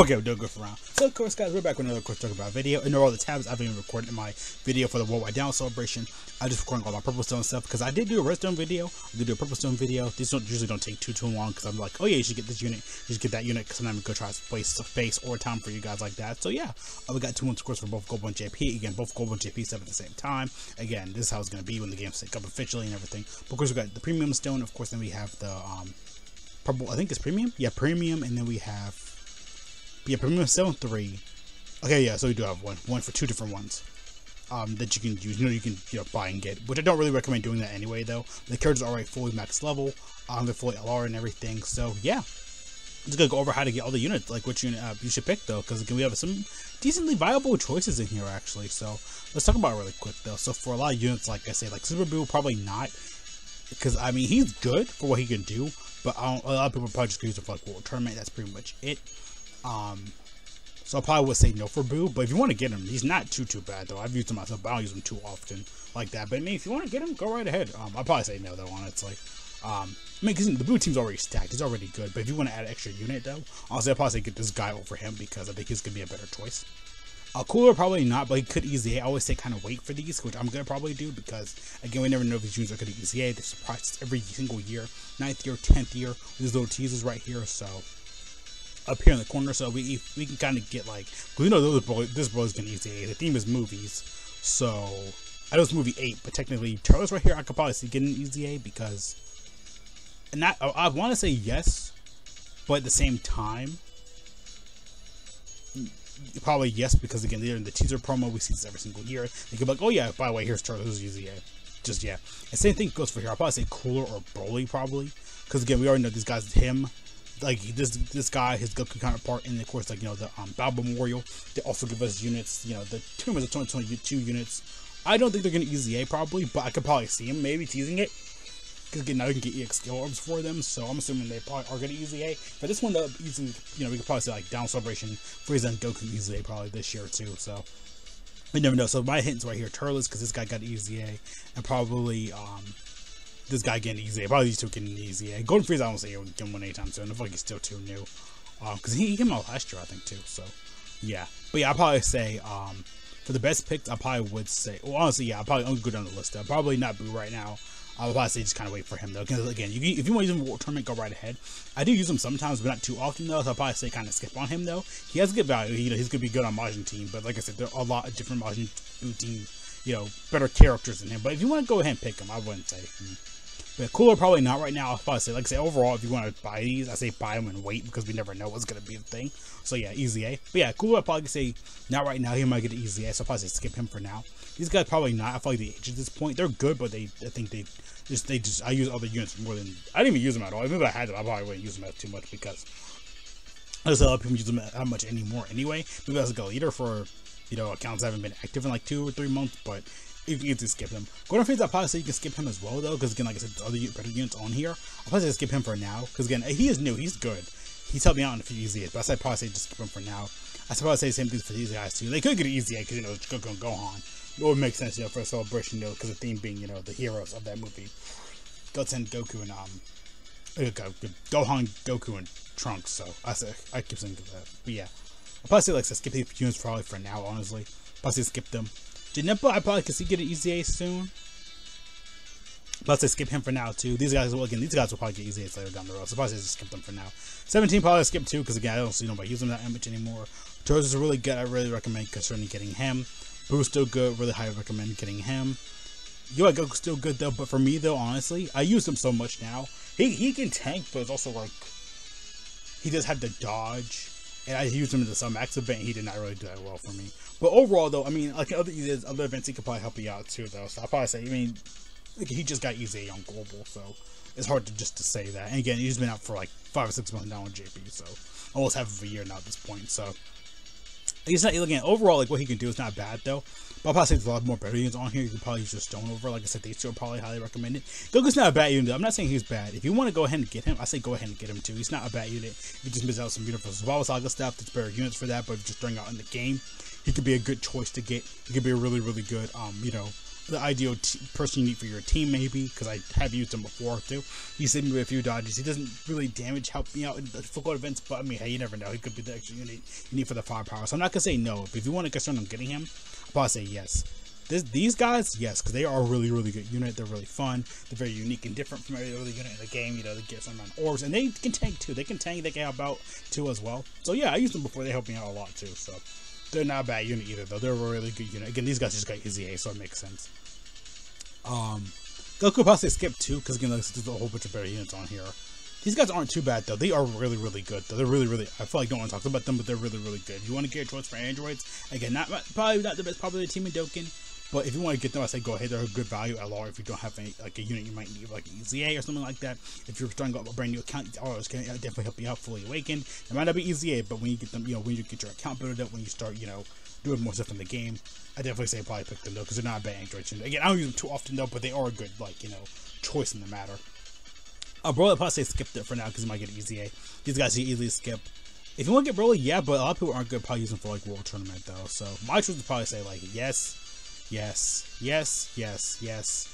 Okay, we'll do a good for round. So, of course, guys, we're back with another quick talk about video. And all the tabs I've been recording in my video for the Worldwide Down celebration. I just recording all my Purple Stone stuff because I did do a Redstone video. I did do a Purple Stone video. These don't usually don't take too too long because I'm like, oh yeah, you should get this unit, you should get that unit because I'm gonna go try to waste space or time for you guys like that. So yeah, uh, we got two ones, of course, for both Gold and JP. Again, both Gold and JP stuff at the same time. Again, this is how it's gonna be when the game's sync up officially and everything. But of course, we got the Premium Stone. Of course, then we have the um, purple. I think it's Premium. Yeah, Premium, and then we have yeah, Premium 7 3. Okay, yeah, so we do have one, one for two different ones. Um, that you can use, you know, you can you know buy and get, which I don't really recommend doing that anyway. Though the characters are already fully max level, um, they're fully LR and everything. So yeah, just gonna go over how to get all the units, like which unit uh, you should pick though, because we have some decently viable choices in here actually. So let's talk about it really quick though. So for a lot of units, like I say, like Super Boo, probably not, because I mean he's good for what he can do, but a lot of people probably just use it for like World Tournament. That's pretty much it. Um, so I probably would say no for Boo, but if you want to get him, he's not too too bad though. I've used him myself, but I don't use him too often like that. But I mean, if you want to get him, go right ahead. Um, I'll probably say no though, honestly. Um, I mean, the Boo team's already stacked, he's already good. But if you want to add an extra unit though, honestly, I'll probably say get this guy over him because I think he's gonna be a better choice. A cooler probably not, but he could easy. I always say kind of wait for these, which I'm gonna probably do because again we never know if these units are gonna easy. They surprise us every single year, ninth year, tenth year. These little teasers right here, so up here in the corner, so we we can kind of get like, we you know this boy this boy's gonna easy. The theme is movies, so I know it's movie eight, but technically Turles right here I could probably see getting EZA because, and I, I want to say yes, but at the same time, probably yes because again they're in the teaser promo. We see this every single year. They could be like, oh yeah, by the way, here's Turles easy A. Just yeah, and same thing goes for here. I'll probably say Cooler or Broly probably because again we already know these guys him like this this guy, his Goku counterpart, and of course like you know the um, Battle Memorial. They also give us units. You know the two of the 2022 units. I don't think they're gonna EZA probably, but I could probably see him maybe teasing it. Because again, now you can get EX skill orbs for them, so I'm assuming they probably are gonna EZA. But this one, though, easy, you know, we could probably say like down celebration, Frieza and Goku EZA probably this year too. So we never know. So my hints right here, Turles, because this guy got EZA, and probably um this guy getting easy. Probably these two getting easy. And Golden Frieza, I don't see him one anytime soon. I feel like he's still too new. Because um, he, he came out last year, I think, too. So, yeah. But yeah, I'll probably say, um, for the best picks, I probably would say, well, honestly, yeah, I'll probably only go down the list. I'll probably not Boo right now. I'll probably say just kind of wait for him, though. Because, again, you, if you want to use him for tournament, go right ahead. I do use him sometimes, but not too often, though. So I'll probably say kind of skip on him, though. He has good value. He, he's to be good on Majin team. But like I said, there are a lot of different Majin team, you know, better characters than him. But if you want to go ahead and pick him, I wouldn't say. Hmm. But cooler probably not right now. I'll probably say, like I say, overall, if you want to buy these, I say buy them and wait because we never know what's gonna be the thing. So yeah, EZA. But yeah, cooler, I probably say not right now. He might get an EZA, so I'll probably skip him for now. These guys probably not. I feel like the age at this point, they're good, but they, I think they just, they just, I use other units more than I didn't even use them at all. Even if I had them, I probably wouldn't use them too much because I just a lot of people use them that much anymore anyway. Maybe as a go leader for you know accounts haven't been active in like two or three months, but you can skip him. Golden Frieza, I probably say you can skip him as well, though, because again, like I said, the other better units on here. I'll probably say skip him for now, because again, he is new, he's good. He's helped me out in a few easy but I say probably say just skip him for now. I suppose i say the same things for these guys too. They could get easy because you know it's Gohan. It would make sense, you know, for a celebration, you know, because the theme being, you know, the heroes of that movie. Goten, Goku, and um, Gohan, Goku, and Trunks. So I say I keep saying that. But yeah, I'll probably say like skip these units probably for now. Honestly, probably skip them. Janemba, I probably could see get an EZA soon. Plus, I skip him for now too. These guys, well, again, these guys will probably get EZA's later down the road. So probably just skip them for now. 17 probably skip too because again, I don't see nobody using that much anymore. Turles is really good. I really recommend concerning getting him. Boo's still good. Really highly recommend getting him. Yo, Goku's still good though. But for me though, honestly, I use him so much now. He he can tank, but it's also like he does have the dodge and I used him in the Sun Max event. He did not really do that well for me. But overall, though, I mean, like other other events, he could probably help you out too, though. So I'll probably say, I mean, he just got easy on global, so it's hard to just to say that. And again, he's been out for like five or six months now on JP, so almost half of a year now at this point. So he's not again overall like what he can do is not bad though. But I'll probably say there's a lot more better units on here. You can probably use your stone over. Like I said, they still probably highly recommend it. Goku's not a bad unit. I'm not saying he's bad. If you want to go ahead and get him, I say go ahead and get him too. He's not a bad unit. You just miss out some beautiful Survival Saga stuff. There's better units for that, but just throwing out in the game, he could be a good choice to get. He could be a really, really good, um, you know, the ideal t- person you need for your team, maybe, because I have used him before too. He's saved me with a few dodges. He doesn't really damage, help me out in the difficult events, but I mean, hey, you never know. He could be the extra unit you need for the firepower. So I'm not gonna say no, but if you want to concern on getting him, I'll probably say yes. This, these guys, yes, because they are a really, really good unit. They're really fun. They're very unique and different from every other unit in the game. You know, they get some on orbs, and they can tank too. They can tank. They can help out too as well. So yeah, I used them before. They helped me out a lot too. So they're not a bad unit either, though. They're a really good unit. Again, these guys just got EZA, so it makes sense. Um, Goku possibly skip two because again, there's a whole bunch of better units on here. These guys aren't too bad though. They are really, really good though. They're really, really. I feel like no one talk about them, but they're really, really good. You want to get choice for androids? Again, not probably not the best popular team in Dokkan, but if you want to get them, I say go ahead. They're a good value at law if you don't have any like a unit you might need like EZA or something like that. If you're starting up a brand new account, oh, it's gonna definitely help you out fully awakened. It might not be EZA, but when you get them, you know, when you get your account built up, when you start, you know, doing more stuff in the game, I definitely say probably pick them though because they're not bad androids. Again, I don't use them too often though, but they are a good like you know choice in the matter. Uh, Broly, probably say skip it for now because you might get EZA. These guys you easily skip. If you want to get Broly, yeah, but a lot of people aren't good probably using for like World Tournament though. So my choice would probably say like yes, yes, yes, yes, yes,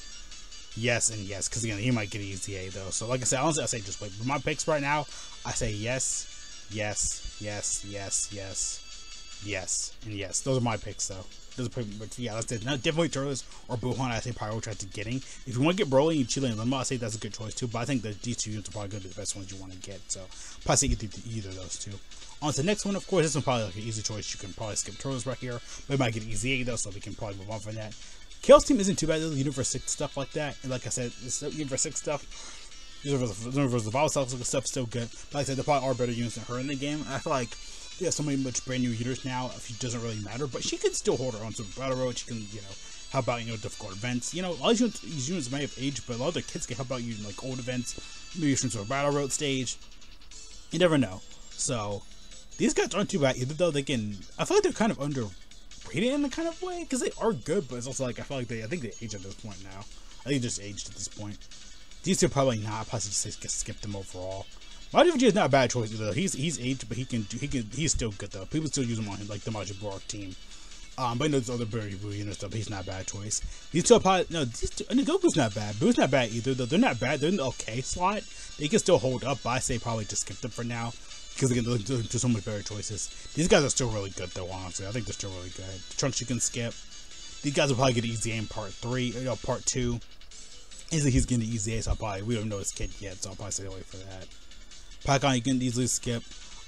yes, and yes. Because again, he might get an EZA though. So like I said, honestly, I say just wait. But my picks right now, I say yes, yes, yes, yes, yes, yes, and yes. Those are my picks though. Those are pretty much yeah. That's it. Definitely Turles or Buuhan. I say prioritize to getting. If you want to get Broly and Chile and Limbo, I say that's a good choice too. But I think that these two units are probably going to be the best ones you want to get. So probably say either, either of those two. On to the next one, of course, this one probably like an easy choice. You can probably skip Turles right here, but it might get easy though, so we can probably move on from that. Chaos Team isn't too bad. The Universe Six stuff like that, and like I said, this Universe Six stuff. Universe, Universe the Vowel stuff stuff still good. But like I said, there probably are better units than her in the game. I feel like yeah, so many much brand new units now. If it doesn't really matter, but she can still hold her own the battle road. She can, you know, help out you know difficult events. You know, all these units, these units may have aged, but a lot of the kids can help out you in like old events, maybe to a battle road stage. You never know. So these guys aren't too bad either, though. They can. I feel like they're kind of underrated in a kind of way because they are good, but it's also like I feel like they. I think they age at this point now. I think they just aged at this point. These two probably not. Possibly just skip them overall. Majin is not a bad choice either. He's he's aged, but he can he can he's still good though. People still use him on him like the Majin Buu team. Um, but I know there's other Berry Boo and stuff. He's not a bad choice. These two probably no. These two, and Goku's not bad. Boo's not bad either. Though they're not bad. They're in the okay slot. They can still hold up. But I say probably just skip them for now because again, there's so much better choices. These guys are still really good though. Honestly, I think they're still really good. The Trunks you can skip. These guys will probably get easy in part three, you know, part two. Easily he's getting the easy so I'll probably we don't know his kid yet, so I'll probably stay away for that. Pikkon you can easily skip.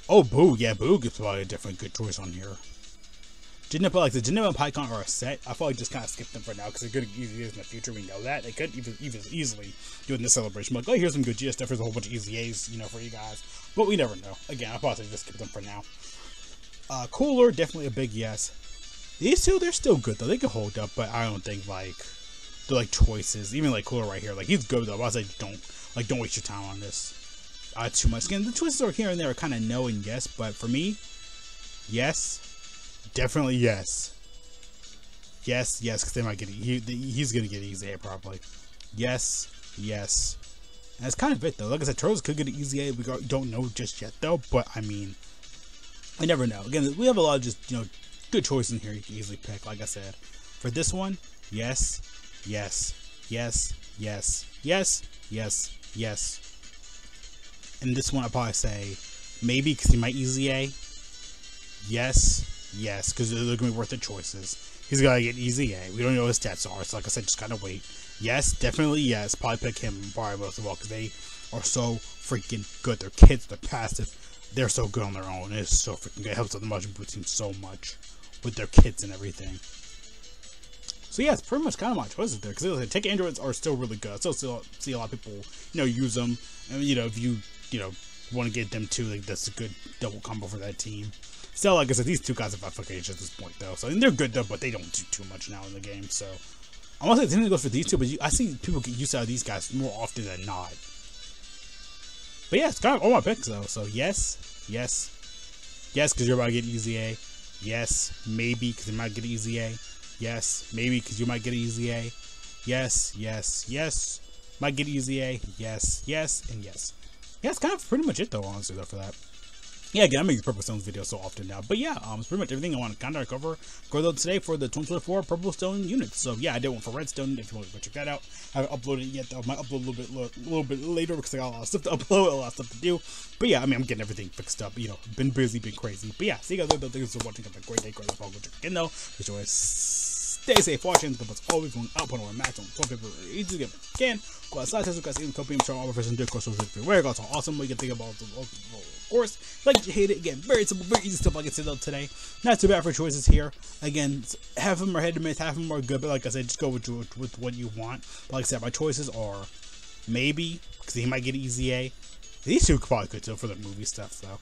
Oh, Boo, yeah, Boo gets probably a different good choice on here. Didn't like the Jinna and Pikkon are a set. I like just kind of skip them for now because they're good easy in the future. We know that they could even, even easily do it in the celebration. Like, oh, here's some good GS stuff. There's a whole bunch of EZA's, you know, for you guys. But we never know. Again, I probably just skip them for now. Uh, Cooler, definitely a big yes. These two, they're still good though. They can hold up, but I don't think like they're like choices. Even like Cooler right here, like he's good though. I was like, don't like don't waste your time on this uh, too much. Again, the twists are here and there are kind of no and yes, but for me, yes, definitely yes. Yes, yes, because they might get he, he's gonna get EZA probably. Yes, yes. And that's kind of it though. Like I said, Turles could get an EZA. We don't know just yet though, but I mean, I never know. Again, we have a lot of just you know good choices in here you can easily pick. Like I said, for this one, yes, yes, yes, yes, yes, yes, yes, and this one I probably say maybe because he might EZA. Yes, yes, because they're gonna be worth the choices. He's gonna get EZA. We don't know what his stats are, so like I said, just kind of wait. Yes, definitely yes. Probably pick him probably most of all because they are so freaking good. They're kids, they're passive, they're so good on their own. It's so freaking good. It helps out the Majin Buu team so much with their kits and everything. So yeah, it's pretty much kind of my choices there because take androids are still really good. I still see a lot of people you know use them, and you know if you you know, want to get them too. Like that's a good double combo for that team. Still, like I said, these two guys are fucking age at this point though, so mean, they're good though, but they don't do too much now in the game. So I want to say same goes for these two, but you, I see people get used to these guys more often than not. But yeah, it's kind of all my picks though. So yes, yes, yes, because you're about to get EZA. Yes, maybe because you might get EZA. Yes, maybe because you might get EZA. Yes, yes, yes. Might get EZA. Yes, yes, and yes yeah, it's kind of pretty much it though, honestly, though, for that. yeah, again, I make Purple Stones videos so often now. But yeah, um, it's pretty much everything I want to kind of cover for though today for the 2024 Purple Stone units. So yeah, I did one for Redstone. If you want to go check that out, I haven't uploaded it yet. Though. I might upload a little bit, a little bit later because I got a lot of stuff to upload, a lot of stuff to do. But yeah, I mean, I'm getting everything fixed up. You know, been busy, been crazy. But yeah, see you guys later. Thanks for watching. Have a great day, great life. I'll go check again though. As Stay safe watching, but always, going out on our match on 12 paper, easy to get can. Go outside, test guys, even show all our and do course, where got awesome. We can think about the of course. Like you hate it again, very simple, very easy stuff. I can say though today. Not too bad for choices here. Again, half of them are head to miss, half of them are good. But like I said, just go with with what you want. But like I said, my choices are maybe because he might get EZA. These two probably could too for the movie stuff though.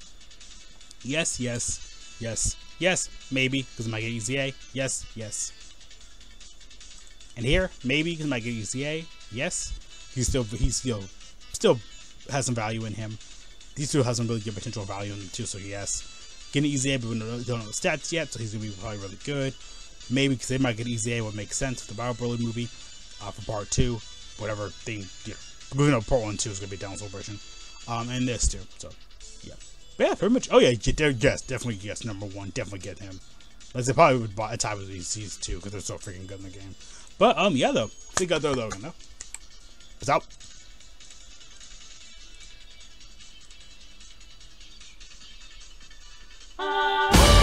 Yes, yes, yes, yes, maybe because he might get EZA. Yes, yes. And here, maybe because might get UCA. Yes, he's still he's still still has some value in him. These two have some really good potential value in them too. So yes, getting EZA, but we don't know the stats yet, so he's gonna be probably really good. Maybe because they might get EZA would make sense with the Bio Broly movie uh, for part two, whatever thing. You know, we know part one two is gonna be down version, um, and this too. So yeah, but yeah, pretty much. Oh yeah, yes, definitely yes, number one, definitely get him. Like they probably would buy a tie with these two because they're so freaking good in the game. But um, yeah though, I think I'll throw that one though. It's out. Uh.